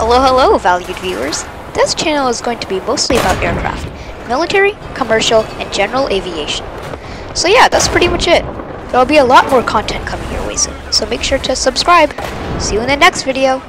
Hello, hello, valued viewers. This channel is going to be mostly about aircraft, military, commercial, and general aviation. So yeah, that's pretty much it. There'll be a lot more content coming your way soon, so make sure to subscribe. See you in the next video.